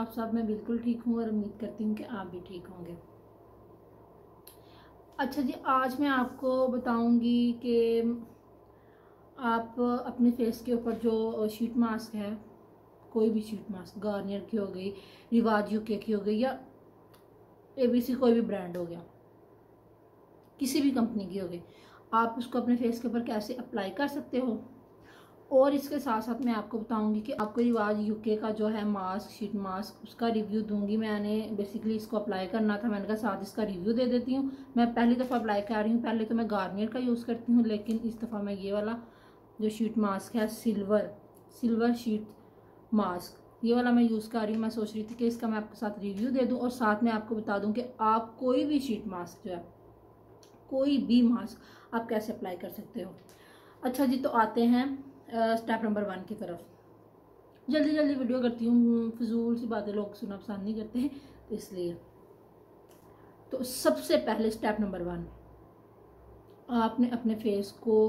आप सब मैं बिल्कुल ठीक हूँ और उम्मीद करती हूँ कि आप भी ठीक होंगे। अच्छा जी, आज मैं आपको बताऊँगी कि आप अपने फेस के ऊपर जो शीट मास्क है, कोई भी शीट मास्क गार्नियर की हो गई, रिवाज यूके की हो गई या एबीसी कोई भी ब्रांड हो गया, किसी भी कंपनी की हो गई, आप उसको अपने फेस के ऊपर कैसे अप्लाई कर सकते हो? और इसके साथ साथ मैं आपको बताऊँगी कि आपको रिवाज यूके का जो है मास्क शीट मास्क उसका रिव्यू दूँगी। मैंने बेसिकली इसको अप्लाई करना था। मैंने कहा, साथ इसका रिव्यू दे देती हूँ। मैं पहली दफ़ा अप्लाई कर रही हूँ। पहले तो मैं गार्नियर का यूज़ करती हूँ, लेकिन इस दफ़ा मैं ये वाला जो शीट मास्क है सिल्वर सिल्वर शीट मास्क ये वाला मैं यूज़ कर रही हूँ। मैं सोच रही थी कि इसका मैं आपके साथ रिव्यू दे दूँ और साथ में आपको बता दूँ कि आप कोई भी शीट मास्क जो है, कोई भी मास्क आप कैसे अप्लाई कर सकते हो। अच्छा जी तो आते हैं। स्टेप नंबर वन की तरफ़। जल्दी जल्दी वीडियो करती हूँ। फजूल सी बातें लोग सुनना पसंद नहीं करते हैं तो इसलिए। तो सबसे पहले स्टेप नंबर वन आपने अपने फेस को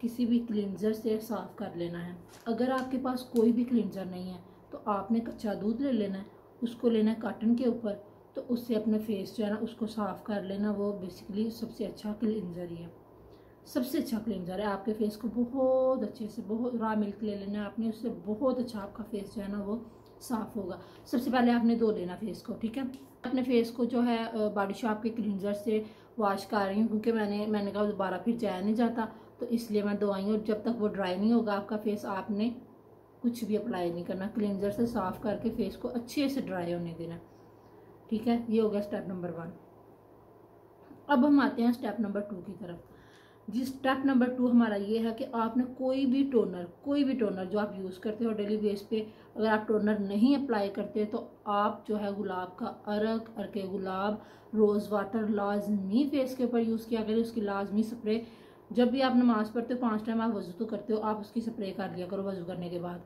किसी भी क्लिनज़र से साफ़ कर लेना है। अगर आपके पास कोई भी क्लिनज़र नहीं है तो आपने कच्चा दूध ले लेना है। उसको लेना है काटन के ऊपर। तो उससे अपने फेस जो है ना, उसको साफ़ कर लेना। वो बेसिकली सबसे अच्छा क्लिनज़र ही है। सबसे अच्छा क्लिनजर है। आपके फेस को बहुत अच्छे से, बहुत रॉ मिल्क ले लेना है आपने, उससे बहुत अच्छा आपका फेस जो है ना वो साफ़ होगा। सबसे पहले आपने धो लेना फेस को, ठीक है? अपने फेस को जो है बॉडी शॉप के क्लिनजर से वॉश कर रही हूँ, क्योंकि मैंने मैंने कहा दोबारा फिर जाया नहीं जाता तो इसलिए मैं धोआई हूँ। जब तक वो ड्राई नहीं होगा, आपका फेस आपने कुछ भी अप्लाई नहीं करना। क्लिनजर से साफ़ करके फेस को अच्छे से ड्राई होने देना, ठीक है? ये हो गया स्टेप नंबर वन अब हम आते हैं स्टेप नंबर टू की तरफ़। जी स्टेप नंबर टू हमारा ये है कि आपने कोई भी टोनर, कोई भी टोनर जो आप यूज़ करते हो डेली बेस पे, अगर आप टोनर नहीं अप्लाई करते तो आप जो है गुलाब का अरक अरके गुलाब, रोज़ वाटर, लाजमी फेस के ऊपर यूज़ किया करें, उसकी लाजमी स्प्रे। जब भी आप नमाज़ पढ़ते हो, पाँच टाइम आप वज़ू तो करते हो, आप उसकी स्प्रे कर लिया करो वज़ू करने के बाद।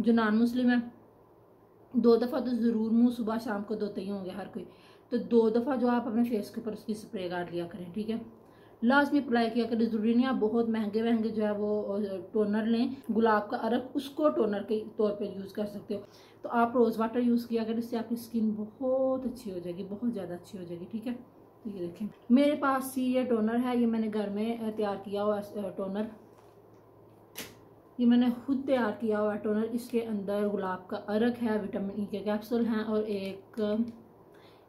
जो नॉन मुस्लिम है, दो दफ़ा तो ज़रूर मुँह सुबह शाम को धोते ही होंगे हर कोई। तो दो दफ़ा जो आप अपने फेस के ऊपर उसकी स्प्रे कर लिया करें, ठीक है? लाजमी अप्लाई किया करें ज़रूरी नहीं आप बहुत महँगे महँगे जो है वो टोनर लें। गुलाब का अरक उसको टोनर के तौर पे यूज़ कर सकते हो। तो आप रोज़ वाटर यूज़ किया करें इससे आपकी स्किन बहुत अच्छी हो जाएगी, बहुत ज़्यादा अच्छी हो जाएगी, ठीक है? तो ये देखें। मेरे पास ये टोनर है, ये मैंने घर में तैयार किया हुआ टोनर ये मैंने खुद तैयार किया हुआ टोनर इसके अंदर गुलाब का अरक है विटामिन ई के कैप्सूल हैं और एक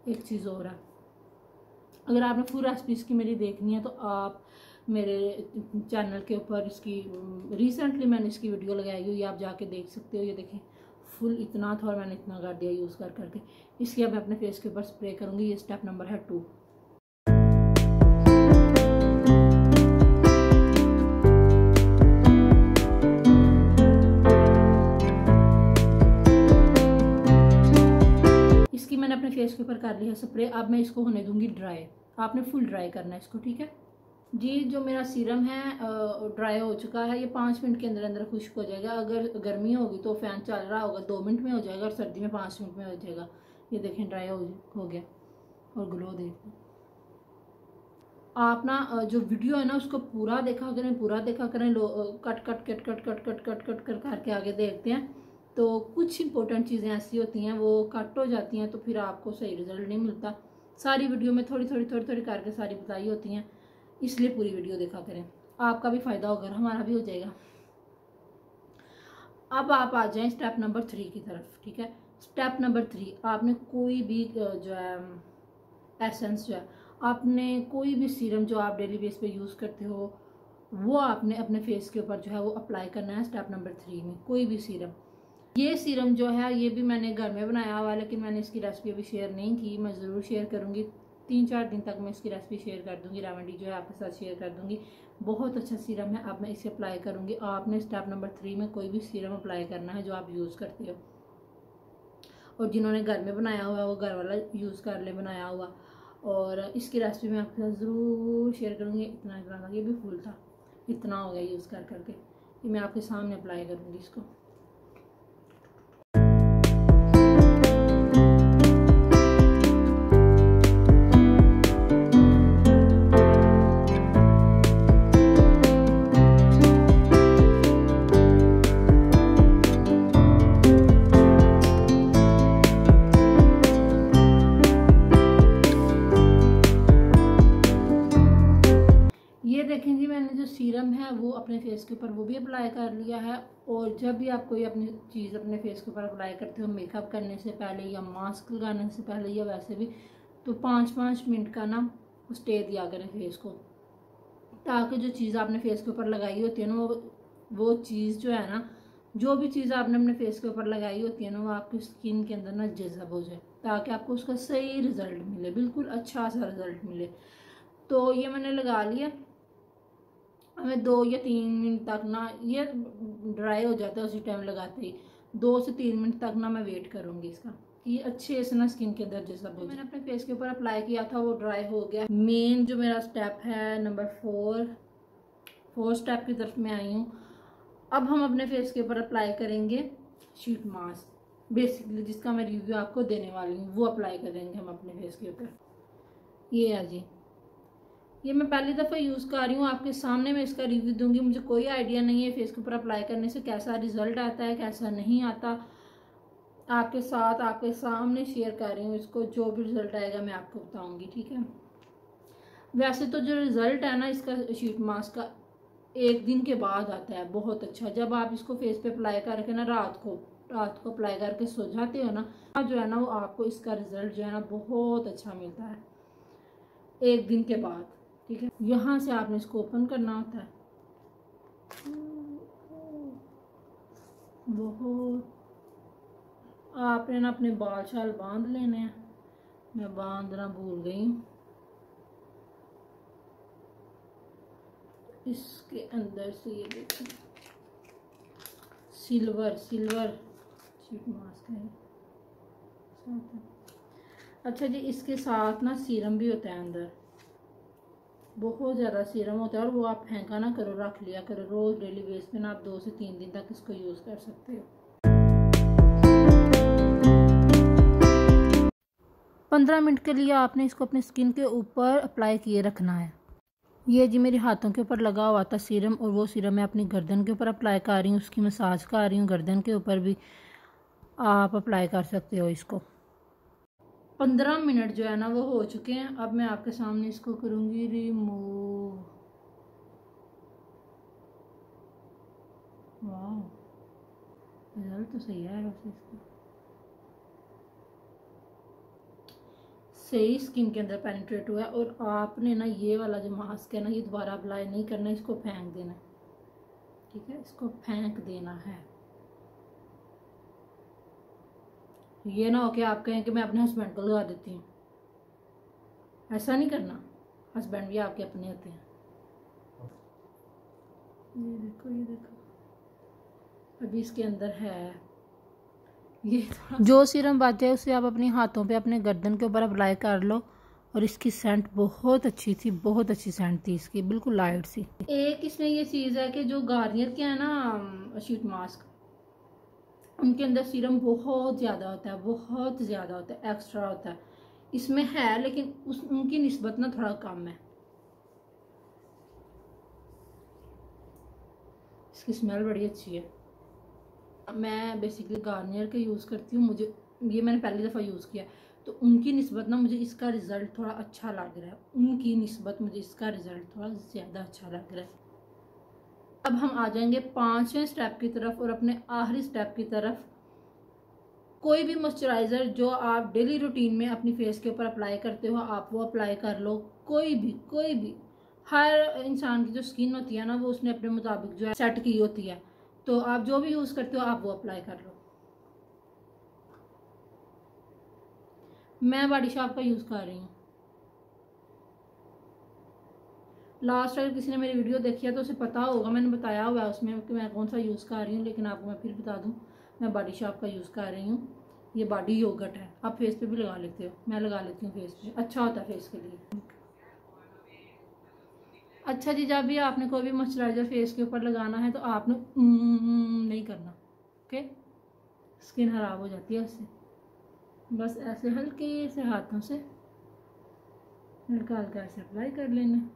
एक चीज़ और है। अगर आपने फुल रेसिपी इसकी मेरी देखनी है तो आप मेरे चैनल के ऊपर इसकी रिसेंटली मैंने इसकी वीडियो लगाई हुई आप जाके देख सकते हो। ये देखें फुल इतना था और मैंने इतना कर दिया यूज़ कर करके इसलिए मैं अपने फेस के ऊपर स्प्रे करूँगी, ये स्टेप नंबर है टू ऊपर कर लिया स्प्रे अब मैं इसको होने दूँगी ड्राई आपने फुल ड्राई करना है इसको ठीक है? जी जो मेरा सीरम है ड्राई हो चुका है ये पाँच मिनट के अंदर अंदर खुश्क हो जाएगा। अगर गर्मी होगी तो फ़ैन चल रहा होगा दो मिनट में हो जाएगा और सर्दी में पाँच मिनट में हो जाएगा। ये देखें ड्राई हो, गया और ग्लो देख आप ना जो वीडियो है ना उसको पूरा देखा करें पूरा देखा करें लो cut cut cut cut cut cut cut cut कर करके आगे देखते हैं। तो कुछ इंपॉर्टेंट चीज़ें ऐसी होती हैं, वो कट हो जाती हैं तो फिर आपको सही रिज़ल्ट नहीं मिलता। सारी वीडियो में थोड़ी थोड़ी थोड़ी थोड़ी करके सारी बताई होती हैं, इसलिए पूरी वीडियो देखा करें। आपका भी फ़ायदा होगा हमारा भी हो जाएगा। अब आप आ जाएँ स्टेप नंबर थ्री की तरफ़, ठीक है? स्टेप नंबर थ्री आपने कोई भी जो है एसेंस जो है, आपने कोई भी सीरम जो आप डेली बेस पे यूज़ करते हो, वो आपने अपने फेस के ऊपर जो है, वो अप्लाई करना है स्टेप नंबर थ्री में, कोई भी सीरम ये सीरम जो है, ये भी मैंने घर में बनाया हुआ लेकिन मैंने इसकी रेसिपी अभी शेयर नहीं की। मैं ज़रूर शेयर करूँगी। तीन चार दिन तक मैं इसकी रेसिपी शेयर कर दूँगी रेमेडी जो है आपके साथ शेयर कर दूँगी। बहुत अच्छा सीरम है, अब मैं इसे अप्लाई करूँगी। आपने स्टेप नंबर थ्री में कोई भी सीरम अप्लाई करना है जो आप यूज़ करते हो। और जिन्होंने घर में बनाया हुआ वो घर वाला यूज़ कर ले, बनाया हुआ। और इसकी रेसिपी मैं आपके साथ ज़रूर शेयर करूँगी। इतना इतना ये भी फुल था। इतना हो गया यूज़ कर करके। मैं आपके सामने अप्लाई करूँगी इसको। जो सीरम है वो अपने फेस के ऊपर वो भी अप्लाई कर लिया है और जब भी आप कोई अपनी चीज़ अपने फेस के ऊपर अप्लाई करते हो मेकअप करने से पहले या मास्क लगाने से पहले या वैसे भी तो पाँच पाँच मिनट का ना स्टे दिया करें फेस को। ताकि जो चीज़ आपने फेस के ऊपर लगाई होती है ना, वो वो चीज़ जो है ना, जो भी चीज़ आपने अपने फेस के ऊपर लगाई होती है ना, वो आपकी स्किन के अंदर ना जज़ब हो जाए, ताकि आपको उसका सही रिज़ल्ट मिले, बिल्कुल अच्छा सा रिज़ल्ट मिले। तो ये मैंने लगा लिया। हमें दो या तीन मिनट तक ना ये ड्राई हो जाता है उसी टाइम लगाते ही। दो से तीन मिनट तक ना मैं वेट करूँगी इसका कि अच्छे से ना स्किन के अंदर जैसा बोल मैंने अपने फेस के ऊपर अप्लाई किया था वो ड्राई हो गया। मेन जो मेरा स्टेप है नंबर फोर फोर स्टेप की तरफ़ मैं आई हूँ। अब हम अपने फेस के ऊपर अप्लाई करेंगे शीट मास्क बेसिकली जिसका मैं रिव्यू आपको देने वाली हूँ वो अप्लाई करेंगे हम अपने फेस के ऊपर। ये है जी। ये मैं पहली दफ़ा यूज़ कर रही हूँ, आपके सामने मैं इसका रिव्यू दूँगी, मुझे कोई आइडिया नहीं है फेस के ऊपर अप्लाई करने से, कैसा रिज़ल्ट आता है, कैसा नहीं आता। आपके साथ, आपके सामने शेयर कर रही हूँ इसको, जो भी रिज़ल्ट आएगा मैं आपको बताऊँगी, ठीक है? वैसे तो जो रिज़ल्ट है ना, इसका शीट मास्क का, एक दिन के बाद आता है, बहुत अच्छा। जब आप इसको फेस पे अप्लाई करके ना रात को रात को अप्लाई करके सो जाते हो ना जो है ना, वो आपको इसका रिज़ल्ट जो है ना, बहुत अच्छा मिलता है, एक दिन के बाद। ठीक है? यहाँ से आपने इसको ओपन करना होता है। बहुत। आपने ना अपने बाल शाल बाँध लेने हैं। मैं बांधना भूल गई। इसके अंदर से ये देखिए। Silver silver. शीट मास्क है। अच्छा जी, इसके साथ ना सीरम भी होता है अंदर। बहुत ज़्यादा सीरम होता है और वो आप फेंका ना करो, रख लिया करो, रोज़ डेली बेस पे ना आप दो से तीन दिन तक इसको यूज़ कर सकते हो। पंद्रह मिनट के लिए आपने इसको अपने स्किन के ऊपर अप्लाई किए रखना है। ये जी मेरे हाथों के ऊपर लगा हुआ था सीरम और वो सीरम मैं अपनी गर्दन के ऊपर अप्लाई कर रही हूँ, उसकी मसाज कर रही हूँ, गर्दन के ऊपर भी आप अप्लाई कर सकते हो इसको। पंद्रह मिनट जो है ना वो हो चुके हैं। अब मैं आपके सामने इसको करूँगी रिमूव वाह रिज़ल्ट तो सही है वैसे इसका। सही स्किन के अंदर पेनिट्रेट हुआ है और आपने ना ये वाला जो मास्क है ना, ये दोबारा अप्लाई नहीं करना, इसको फेंक देना ठीक है? इसको फेंक देना है। ये ना हो कि आप कहें कि मैं अपने हस्बैंड को लगा देती हूँ। ऐसा नहीं करना। हस्बैंड भी आपके अपने होते हैं। ये देखो ये देखो। अभी इसके अंदर है। ये जो सीरम बात है उसे आप अपने हाथों पे अपने गर्दन के ऊपर अप्लाई कर लो। और इसकी सेंट बहुत अच्छी थी बहुत अच्छी सेंट थी इसकी बिल्कुल लाइट सी। एक इसमें ये चीज़ है कि जो गार्नियर के है ना शीट मास्क उनके अंदर सीरम बहुत ज़्यादा होता है, बहुत ज़्यादा होता है एक्स्ट्रा होता है। इसमें है, लेकिन उस, उनकी नस्बत ना थोड़ा कम है। इसकी स्मेल बड़ी अच्छी है। मैं बेसिकली गार्नियर का यूज़ करती हूँ, मुझे, ये मैंने पहली दफ़ा यूज़ किया तो उनकी नस्बत ना मुझे इसका रिज़ल्ट थोड़ा अच्छा लग रहा है। उनकी नस्बत मुझे इसका रिज़ल्ट थोड़ा ज़्यादा अच्छा लग रहा है। अब हम आ जाएँगे पाँचवें स्टेप की तरफ़ और अपने आखिरी स्टेप की तरफ़। कोई भी मॉइस्चराइज़र जो आप डेली रूटीन में अपनी फेस के ऊपर अप्लाई करते हो, आप वो अप्लाई कर लो। कोई भी कोई भी। हर इंसान की जो स्किन होती है ना, वो उसने अपने मुताबिक जो है सेट की होती है। तो आप जो भी यूज़ करते हो, आप वो अप्लाई कर लो। मैं बॉडी शॉप का यूज़ कर रही हूँ। लास्ट अगर किसी ने मेरी वीडियो देखी है तो उसे पता होगा, मैंने बताया हुआ है उसमें कि मैं कौन सा यूज़ कर रही हूँ, लेकिन आपको मैं फिर बता दूँ, मैं बॉडी शॉप का यूज़ कर रही हूँ। ये बॉडी योगट है। आप फेस पे भी लगा लेते हो। मैं लगा लेती हूँ फेस पे। अच्छा होता है फेस के लिए। अच्छा जी, जब भी आपने कोई भी मॉइस्चराइज़र फेस के ऊपर लगाना है तो आपने नहीं करना। ओके स्किन ख़राब हो जाती है उससे। बस ऐसे हल्के से हाथों से हल्का हल्का ऐसे अप्लाई कर लेना।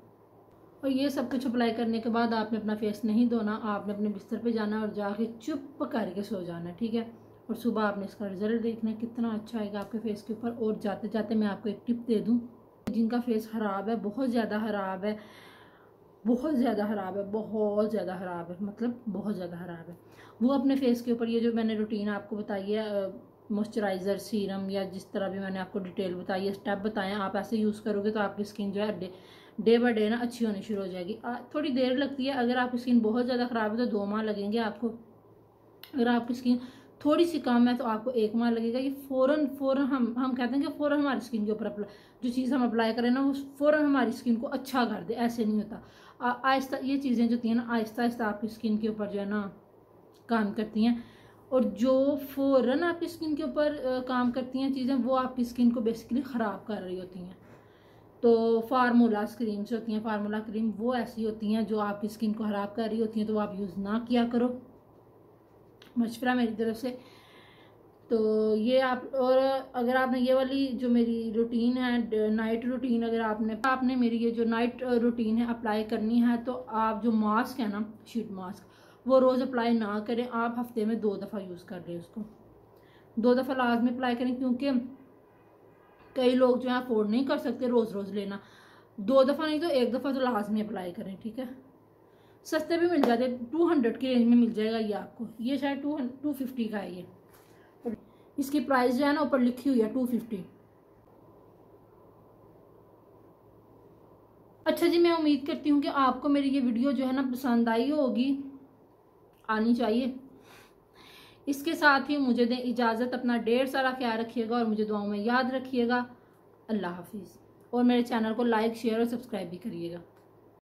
और ये सब कुछ अप्लाई करने के बाद आपने अपना फेस नहीं धोना, आपने अपने बिस्तर पे जाना और जाके चुप करके सो जाना, ठीक है? और सुबह आपने इसका रिज़ल्ट देखना कितना अच्छा आएगा आपके फेस के ऊपर। और जाते जाते मैं आपको एक टिप दे दूँ, जिनका फेस ख़राब है, बहुत ज़्यादा ख़राब है, बहुत ज़्यादा ख़राब है, बहुत ज़्यादा ख़राब है मतलब बहुत ज़्यादा ख़राब है। वो अपने फेस के ऊपर ये जो मैंने रूटीन आपको बताई है मॉइस्चराइज़र सीरम या जिस तरह भी मैंने आपको डिटेल बताई है स्टेप बताएँ आप ऐसे यूज़ करोगे तो आपकी स्किन जो है डे बाई डे ना अच्छी होनी शुरू हो जाएगी। थोड़ी देर लगती है, अगर आपकी स्किन बहुत ज़्यादा ख़राब है तो दो माह लगेंगे आपको। अगर आपकी स्किन थोड़ी सी कम है तो आपको एक माह लगेगा। ये फ़ौरन फ़ौरन हम हम कहते हैं कि फ़ौरन हमारी स्किन के ऊपर अप्लाई जो चीज़ हम अप्लाई करें ना, वो फ़ौरन हमारी स्किन को अच्छा कर दे, ऐसे नहीं होता। आहिस्ता, ये चीज़ें जो होती हैं ना, आहिस्ता आहिस्ता आपकी स्किन के ऊपर जो है ना, काम करती हैं। और जो फ़ौरन आपकी स्किन के ऊपर काम करती हैं चीज़ें, वो आपकी स्किन को बेसिकली ख़राब कर रही होती हैं। तो फार्मूला क्रीम्स होती हैं, फार्मूला क्रीम वो ऐसी होती हैं जो आपकी स्किन को ख़राब कर रही होती हैं तो आप यूज़ ना किया करो। मशवरा मेरी तरफ़ से। तो ये आप, और अगर आपने ये वाली जो मेरी रूटीन है नाइट रूटीन अगर आपने आपने मेरी ये जो नाइट रूटीन है अप्लाई करनी है तो आप जो मास्क है ना शीट मास्क वो रोज़ अप्लाई ना करें। आप हफ़्ते में दो दफ़ा यूज़ कर लें उसको। दो दफ़ा लाजमी अप्लाई करें, क्योंकि कई लोग जो है अफोर्ड नहीं कर सकते रोज़ रोज़ लेना। दो दफ़ा नहीं तो एक दफ़ा तो लाजमी अप्लाई करें, ठीक है? सस्ते भी मिल जाते टू हंड्रेड की रेंज में मिल जाएगा ये आपको। ये शायद टू टू फिफ्टी का है ये। इसकी प्राइस जो है ना ऊपर लिखी हुई है टू फिफ्टी अच्छा जी, मैं उम्मीद करती हूँ कि आपको मेरी ये वीडियो जो है ना पसंद आई होगी। आनी चाहिए। इसके साथ ही मुझे दें इजाज़त, अपना ढेर सारा ख्याल रखिएगा और मुझे दुआओं में याद रखिएगा। अल्लाह हाफिज़। और मेरे चैनल को लाइक, शेयर और सब्सक्राइब भी करिएगा।